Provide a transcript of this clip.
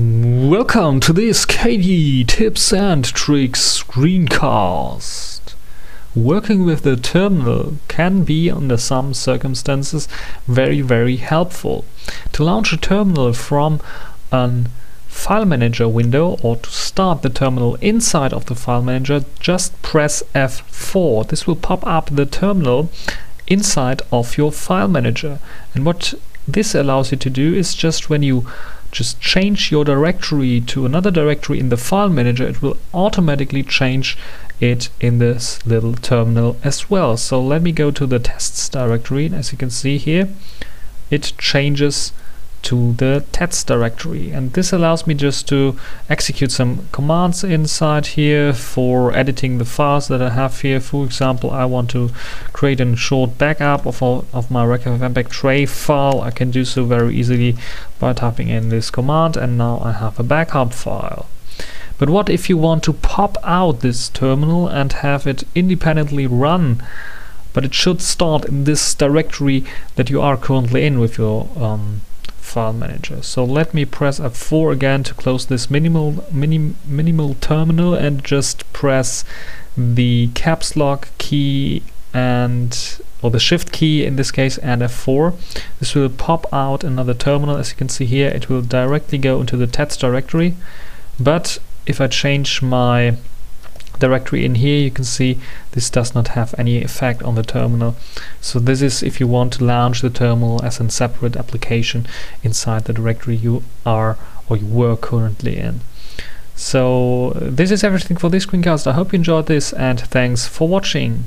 Welcome to this KDE Tips and Tricks screencast. Working with the terminal can be, under some circumstances, very very helpful. To launch a terminal from a file manager window or to start the terminal inside of the file manager, just press F4. This will pop up the terminal inside of your file manager. And what this allows you to do is just when you just change your directory to another directory in the file manager, it will automatically change it in this little terminal as well. So let me go to the tests directory, and as you can see here, it changes to the tests directory. And this allows me just to execute some commands inside here for editing the files that I have here. For example I want to create a short backup of, all, of my RecFFmpeg tray file. I can do so very easily by typing in this command and now I have a backup file. But what if you want to pop out this terminal and have it independently run but it should start in this directory that you are currently in with your um, file manager. So let me press F4 again to close this minimal minim, minimal terminal and just press the caps lock key and or the shift key in this case and F4 this will pop out another terminal. As you can see here it will directly go into the test directory. But if I change my directory in here you can see this does not have any effect on the terminal. So this is if you want to launch the terminal as a separate application inside the directory you are or you were currently in. So uh, this is everything for this screencast. I hope you enjoyed this and thanks for watching